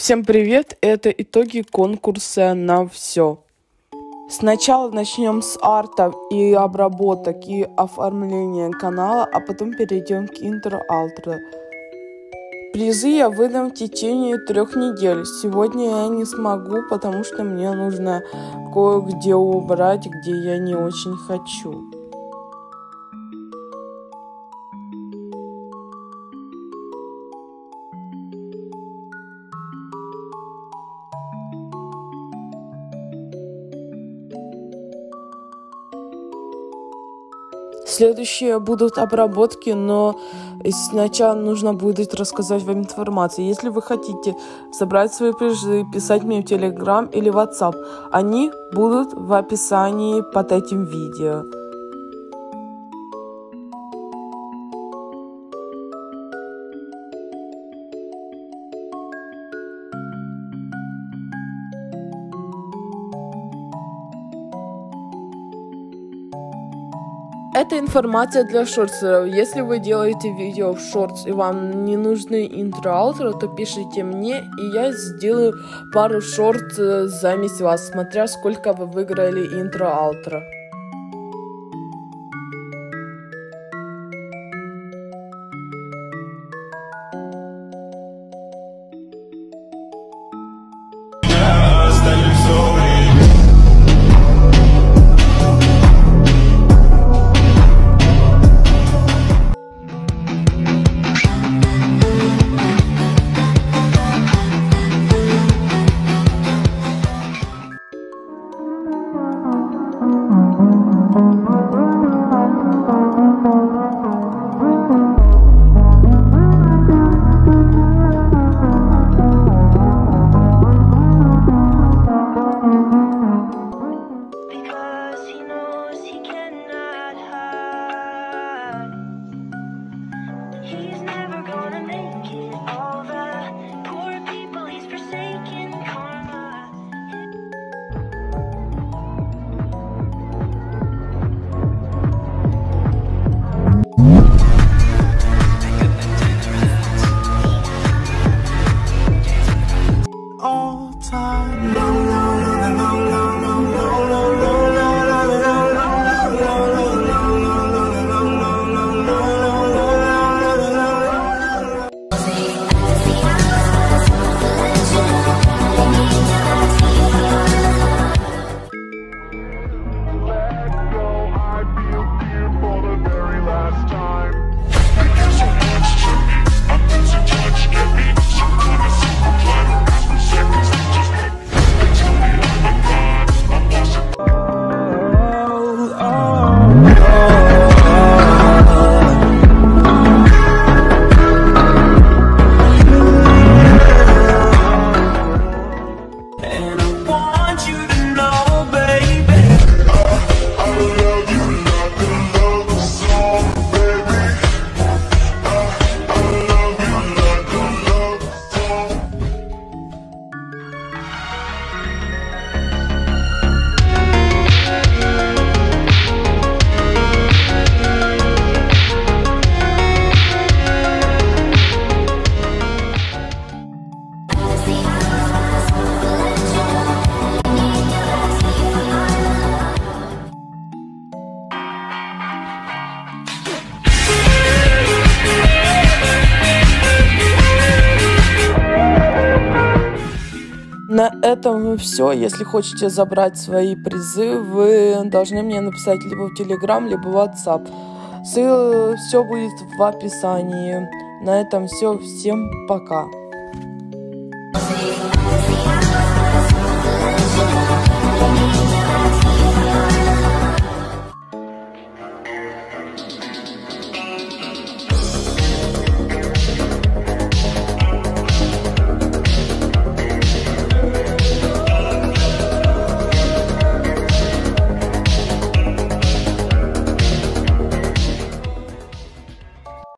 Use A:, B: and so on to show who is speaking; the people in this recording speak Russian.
A: Всем привет! Это итоги конкурса на все. Сначала начнем с арта и обработок и оформления канала, а потом перейдем к интро-алтро. Призы я выдам в течение трех недель. Сегодня я не смогу, потому что мне нужно кое-где убрать, где я не очень хочу. Следующие будут обработки, но сначала нужно будет рассказать вам информацию. Если вы хотите собрать свои призы, писать мне в Telegram или WhatsApp, они будут в описании под этим видео. Это информация для шортсеров. Если вы делаете видео в шортс и вам не нужны интро-аутро, то пишите мне, и я сделаю пару шорт э, замесь вас, смотря сколько вы выиграли интро-аутро. На этом все. Если хотите забрать свои призы, вы должны мне написать либо в Telegram, либо в WhatsApp. Все будет в описании. На этом все. Всем пока.